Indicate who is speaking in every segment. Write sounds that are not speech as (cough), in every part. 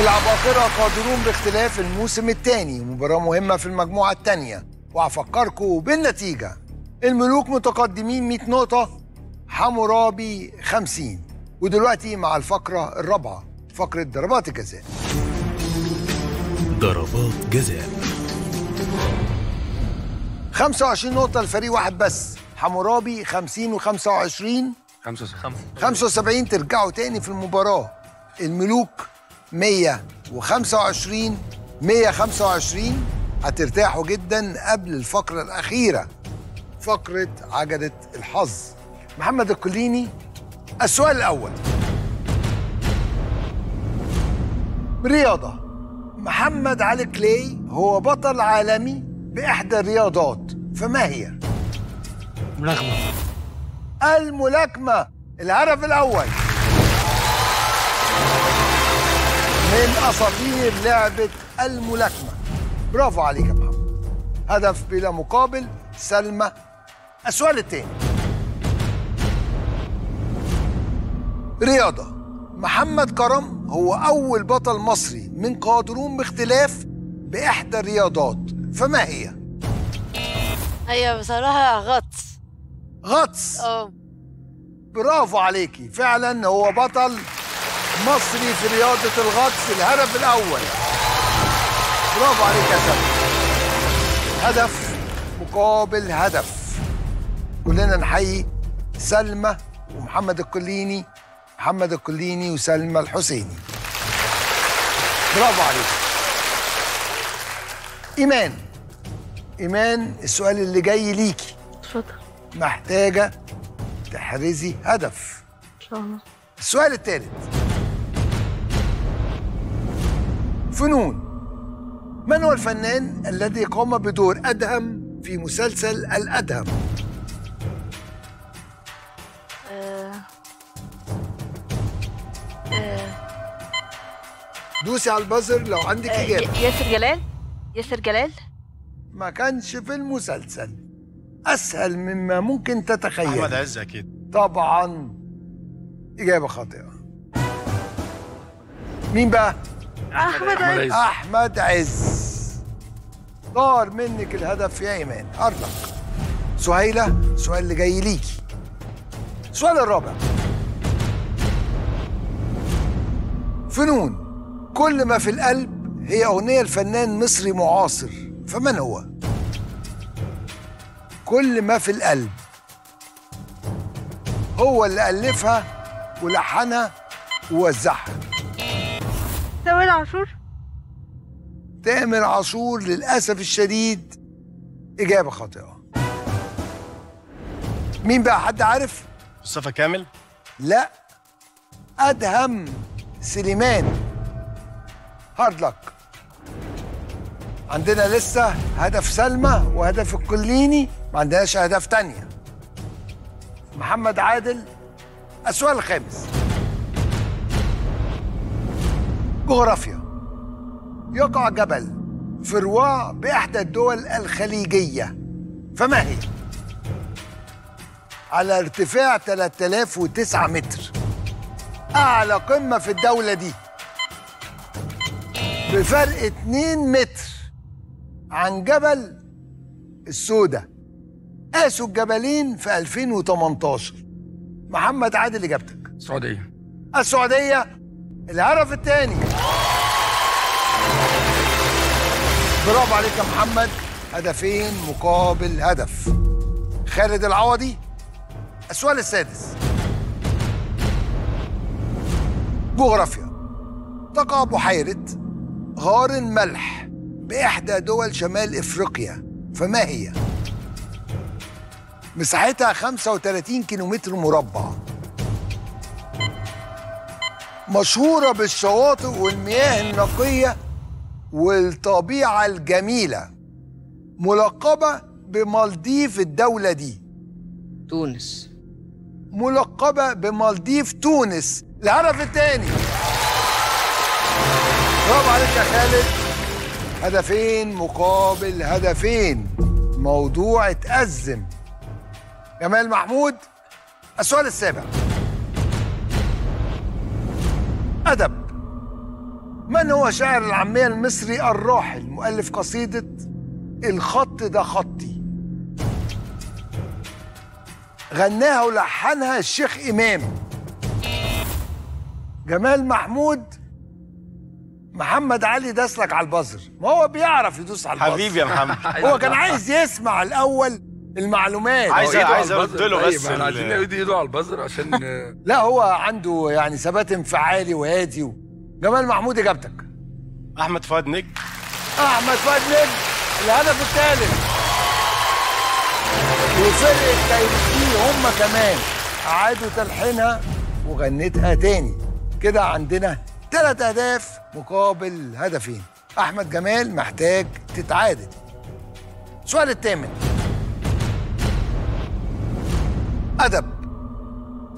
Speaker 1: العباقرة قادرون باختلاف الموسم الثاني مباراة مهمة في المجموعة الثانية. وهفكركم بالنتيجة. الملوك متقدمين 100 نقطة حمورابي 50 ودلوقتي مع الفقرة الرابعة فقرة ضربات الجزاء
Speaker 2: ضربات جزاء.
Speaker 1: 25 نقطة لفريق واحد بس حمورابي 50 و25 75 ترجعوا تاني في المباراة. الملوك 125 125 هترتاحوا جدا قبل الفقرة الأخيرة فقرة عجلة الحظ. محمد الكليني السؤال الأول. رياضة. محمد علي كلاي هو بطل عالمي بإحدى الرياضات فما هي؟
Speaker 3: ملاكمة.
Speaker 1: الملاكمة. الهدف الأول. من أساطير لعبة الملاكمة. برافو عليك يا محمد. هدف بلا مقابل سلمى. السؤال الثاني. رياضة. محمد كرم هو أول بطل مصري من قادرون باختلاف بإحدى الرياضات. فما هي؟
Speaker 4: هي بصراحة غطس.
Speaker 1: غطس؟
Speaker 4: آه.
Speaker 1: برافو عليكي. فعلا هو بطل مصري في رياضة الغطس الهدف الأول. برافو عليك يا سلمى هدف مقابل هدف. كلنا نحيي سلمى ومحمد الكليني محمد الكليني وسلمى الحسيني. برافو عليك. إيمان. إيمان السؤال اللي جاي ليكي.
Speaker 5: اتفضل.
Speaker 1: محتاجة تحرزي هدف.
Speaker 5: إن شاء الله.
Speaker 1: السؤال الثالث فنون. من هو الفنان الذي قام بدور أدهم في مسلسل الأدهم؟
Speaker 4: آه. آه.
Speaker 1: دوسي على البازر لو عندك
Speaker 4: آه،
Speaker 1: إجابة.
Speaker 4: ياسر جلال؟ ياسر جلال؟
Speaker 1: ما كانش في المسلسل. أسهل مما ممكن تتخيل.
Speaker 3: أحمد عز أكيد.
Speaker 1: طبعا. إجابة خاطئة. مين بقى؟
Speaker 4: أحمد عز.
Speaker 1: أحمد عز. طار منك الهدف يا إيمان. أرضك. سهيلة السؤال اللي جاي ليكي. السؤال الرابع. فنون. كل ما في القلب هي أغنية لفنان مصري معاصر. فمن هو؟ كل ما في القلب هو اللي ألفها ولحنها ووزعها.
Speaker 4: تامر عاشور
Speaker 1: تامر عاشور للأسف الشديد إجابة خاطئة. مين بقى؟ حد عارف؟
Speaker 3: مصطفى كامل.
Speaker 1: لا أدهم سليمان. هارد لك عندنا لسه هدف سلمى وهدف الكليني ما عندناش أهداف تانية. محمد عادل السؤال الخامس. جغرافيا. يقع جبل في رواع بإحدى الدول الخليجية. فما هي؟ على ارتفاع 3009 متر. أعلى قمة في الدولة دي. بفرق 2 متر عن جبل السودة. قاسوا الجبلين في 2018 محمد عادل إجابتك.
Speaker 3: السعودية.
Speaker 1: السعودية. الهدف الثاني. برافو عليك يا محمد. هدفين مقابل هدف. خالد العوضي السؤال السادس. جغرافيا. تقع بحيرة غار الملح بإحدى دول شمال إفريقيا فما هي؟ مساحتها 35 كيلومتر مربع. مشهورة بالشواطئ والمياه النقية والطبيعة الجميلة ملقبة بمالديف الدولة دي.
Speaker 6: تونس.
Speaker 1: ملقبة بمالديف تونس. الهدف الثاني. برافو عليك يا خالد. هدفين مقابل هدفين. موضوع اتأزم. جمال محمود السؤال السابع. أدب. من هو شاعر العامية المصري الراحل مؤلف قصيدة الخط ده خطي؟ غناها ولحنها الشيخ إمام. جمال محمود محمد علي داسلك على البزر. ما هو بيعرف يدوس على البزر.
Speaker 3: حبيبي يا محمد. (laughs)
Speaker 1: هو كان عايز يسمع الأول المعلومات.
Speaker 3: عايز عايز ارد. له
Speaker 2: طيب،
Speaker 3: بس
Speaker 2: إحنا
Speaker 3: ال-
Speaker 2: عايزين ايده ايده على البزر عشان (laughs)
Speaker 1: لا هو عنده يعني ثبات انفعالي وهادي و... جمال محمود اجابتك.
Speaker 3: أحمد فؤاد نجم.
Speaker 1: أحمد فؤاد نجم. الهدف الثالث. وفرقة كايروكي هم كمان اعادوا تلحينها وغنتها تاني. كده عندنا ثلاث أهداف مقابل هدفين. أحمد جمال محتاج تتعادل. السؤال الثامن. أدب.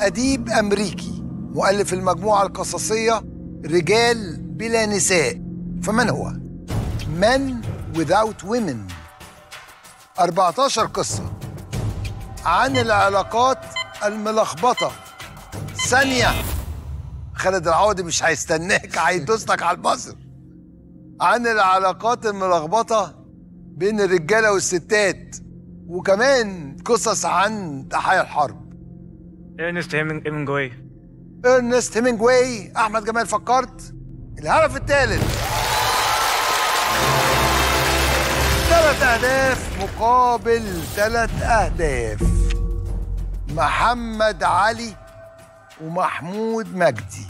Speaker 1: أديب أمريكي. مؤلف المجموعة القصصية رجال بلا نساء. فمن هو؟ Men Without Women. 14 قصة. عن العلاقات الملخبطة. ثانية. خالد العوضي مش هيستناك هيدوس لك على البصر. عن العلاقات الملخبطة بين الرجالة والستات. وكمان قصص عن ضحايا الحرب.
Speaker 5: ارنست هيمنجواي
Speaker 1: ارنست هيمنجواي احمد جمال فكرت الهدف الثالث. ثلاث أهداف مقابل ثلاث أهداف. محمد علي ومحمود مجدي.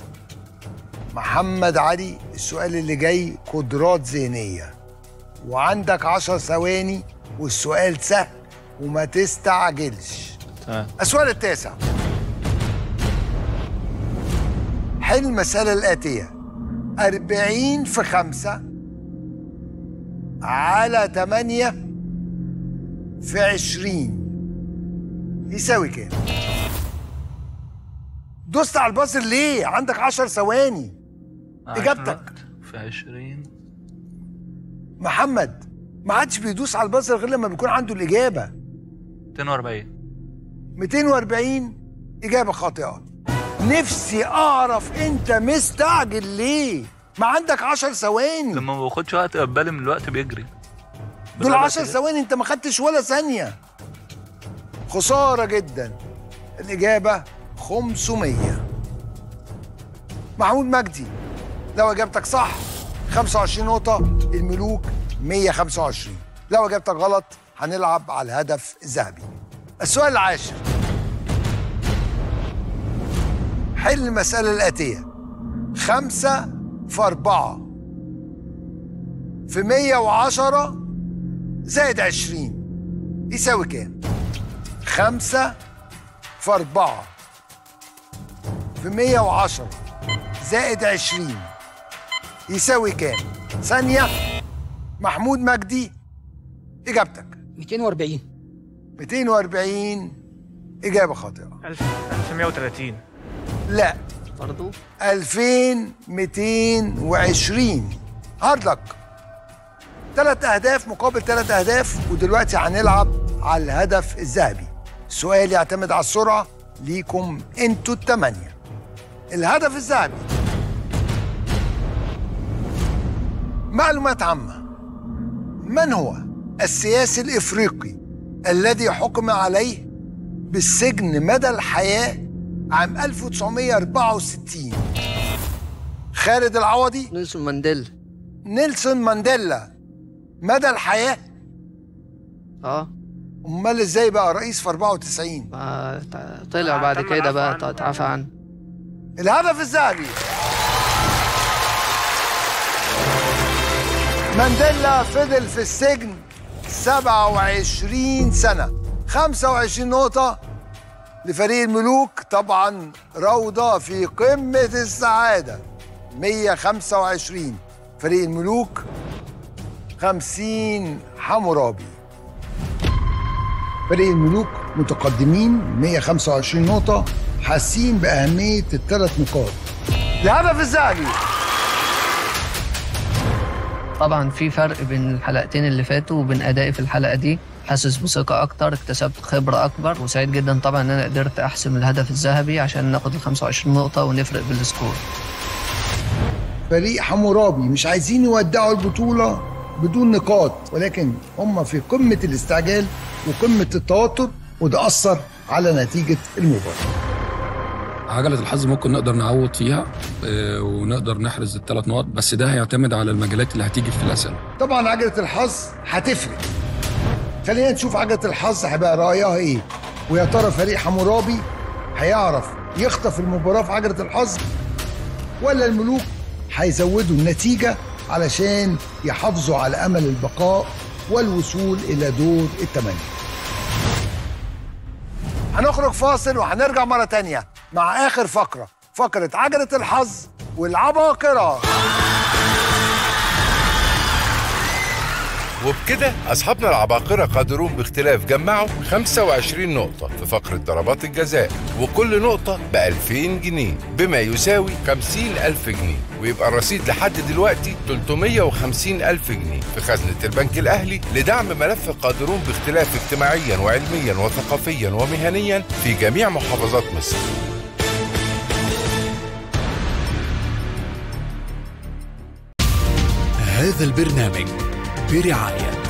Speaker 1: محمد علي السؤال اللي جاي قدرات ذهنية. وعندك عشر ثواني والسؤال سهل وما تستعجلش. السؤال التاسع. حل المسألة الآتية. أربعين في خمسة على تمانية في عشرين. يساوي كام؟ دوست على البازر ليه؟ عندك عشر ثواني. إجابتك.
Speaker 7: في 20
Speaker 1: محمد ما حدش بيدوس على البازر غير لما بيكون عنده الإجابة.
Speaker 7: 240
Speaker 1: 240 إجابة خاطئة. نفسي أعرف أنت مستعجل ليه؟ ما عندك 10 ثواني.
Speaker 7: لما ما باخدش وقت بالي من الوقت بيجري.
Speaker 1: دول
Speaker 7: بدأت
Speaker 1: 10
Speaker 7: كده.
Speaker 1: ثواني أنت ما خدتش ولا ثانية. خسارة جدا. الإجابة 500 محمود مجدي لو إجابتك صح 25 نقطة. الملوك 125 لو إجابتك غلط هنلعب على الهدف الذهبي. السؤال العاشر. حل المسألة الآتية. خمسة في أربعة. في مية وعشرة زائد عشرين. يساوي كام؟ خمسة في أربعة. في مية وعشرة زائد عشرين. يساوي كام؟ ثانية. محمود مجدي إجابتك.
Speaker 6: 240
Speaker 1: 240 إجابة خاطئة.
Speaker 5: 1930
Speaker 1: لا.
Speaker 6: برضو.
Speaker 1: 2220 هارد لك ثلاث أهداف مقابل ثلاث أهداف ودلوقتي هنلعب على الهدف الذهبي. السؤال يعتمد على السرعة. ليكم أنتوا الثمانيه الهدف الذهبي. معلومات عامة. من هو السياسي الإفريقي الذي حكم عليه بالسجن مدى الحياة عام 1964 خالد العوضي.
Speaker 6: نيلسون مانديلا.
Speaker 1: نيلسون مانديلا. مدى الحياة؟
Speaker 6: آه.
Speaker 1: أمال إزاي بقى؟ رئيس في 94
Speaker 6: ما تع- طلع بعد كده بقى. اتعفى عنه.
Speaker 1: الهدف الذهبي. مانديلا فضل في السجن 27 سنة. 25 نقطة. لفريق الملوك طبعا روضة في قمة السعادة. 125 فريق الملوك 50 حمورابي. فريق الملوك متقدمين 125 نقطة حاسين بأهمية الثلاث نقاط. الهدف الذهبي.
Speaker 6: طبعا في فرق بين الحلقتين اللي فاتوا وبين أدائي في الحلقة دي. حاسس بثقة أكتر اكتسبت خبرة أكبر. وسعيد جدا طبعا إن أنا قدرت أحسم الهدف الذهبي عشان ناخد ال 25 نقطة ونفرق بالسكور.
Speaker 1: فريق حمورابي مش عايزين يودعوا البطولة بدون نقاط ولكن هم في قمة الاستعجال وقمة التوتر وده أثر على نتيجة المباراة.
Speaker 2: عجلة الحظ ممكن نقدر نعوض فيها آه، ونقدر نحرز الثلاث نقط بس ده هيعتمد على المجالات اللي هتيجي في الأسئلة.
Speaker 1: طبعا عجلة الحظ هتفرق. خلينا نشوف عجلة الحظ هيبقى رأيها إيه. ويا ترى فريق حمورابي هيعرف يخطف المباراة في عجلة الحظ ولا الملوك هيزودوا النتيجة علشان يحافظوا على أمل البقاء والوصول إلى دور الثمانية هنخرج فاصل وهنرجع مرة تانية مع آخر فقرة فقرة عجلة الحظ والعباقرة.
Speaker 8: وبكده أصحابنا العباقرة قادرون باختلاف جمعوا 25 نقطة في فقرة ضربات الجزاء وكل نقطة ب 2000 جنيه بما يساوي 50 ألف جنيه ويبقى الرصيد لحد دلوقتي 350 ألف جنيه. في خزنة البنك الأهلي لدعم ملف قادرون باختلاف اجتماعيا وعلميا وثقافيا ومهنيا في جميع محافظات مصر.
Speaker 9: هذا البرنامج برعاية.